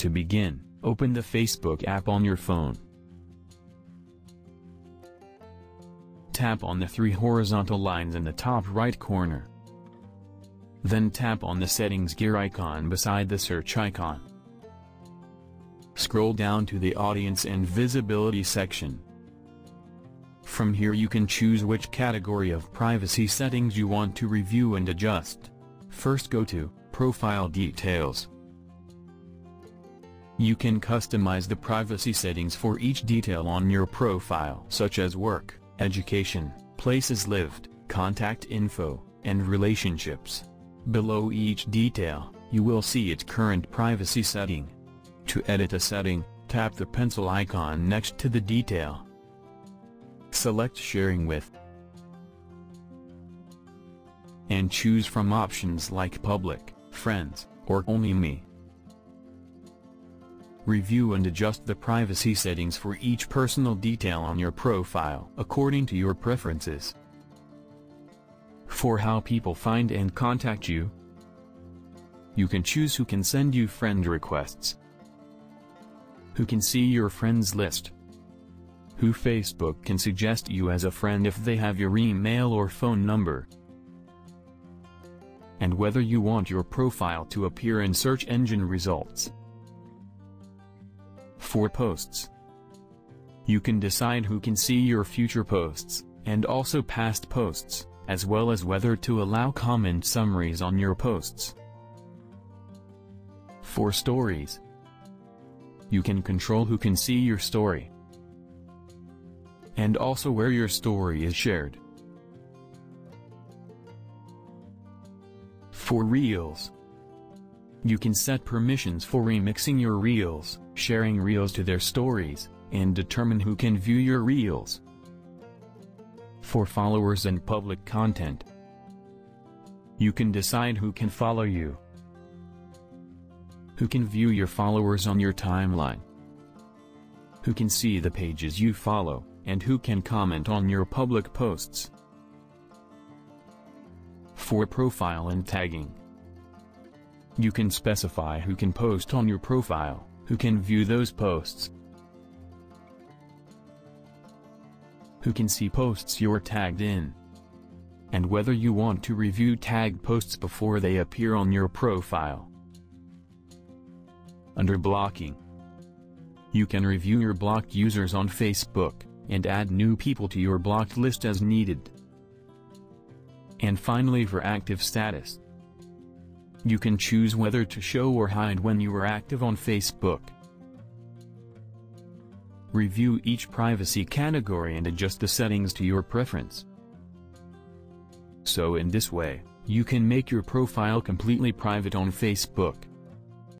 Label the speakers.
Speaker 1: To begin, open the Facebook app on your phone. Tap on the three horizontal lines in the top right corner. Then tap on the settings gear icon beside the search icon. Scroll down to the audience and visibility section. From here you can choose which category of privacy settings you want to review and adjust. First go to Profile Details. You can customize the privacy settings for each detail on your profile such as work, education, places lived, contact info, and relationships. Below each detail, you will see its current privacy setting. To edit a setting, tap the pencil icon next to the detail. Select Sharing with and choose from options like Public, Friends, or Only Me. Review and adjust the privacy settings for each personal detail on your profile according to your preferences. For how people find and contact you, you can choose who can send you friend requests, who can see your friends list, who Facebook can suggest you as a friend if they have your email or phone number, and whether you want your profile to appear in search engine results. For posts, you can decide who can see your future posts, and also past posts, as well as whether to allow comment summaries on your posts. For stories, you can control who can see your story, and also where your story is shared. For Reels, you can set permissions for remixing your Reels, sharing Reels to their stories, and determine who can view your Reels. For followers and public content, you can decide who can follow you, who can view your followers on your timeline, who can see the pages you follow, and who can comment on your public posts. For profile and tagging, you can specify who can post on your profile, who can view those posts, who can see posts you're tagged in, and whether you want to review tagged posts before they appear on your profile. Under blocking, you can review your blocked users on Facebook, and add new people to your blocked list as needed. And finally for active status. You can choose whether to show or hide when you are active on Facebook. Review each privacy category and adjust the settings to your preference. So in this way, you can make your profile completely private on Facebook.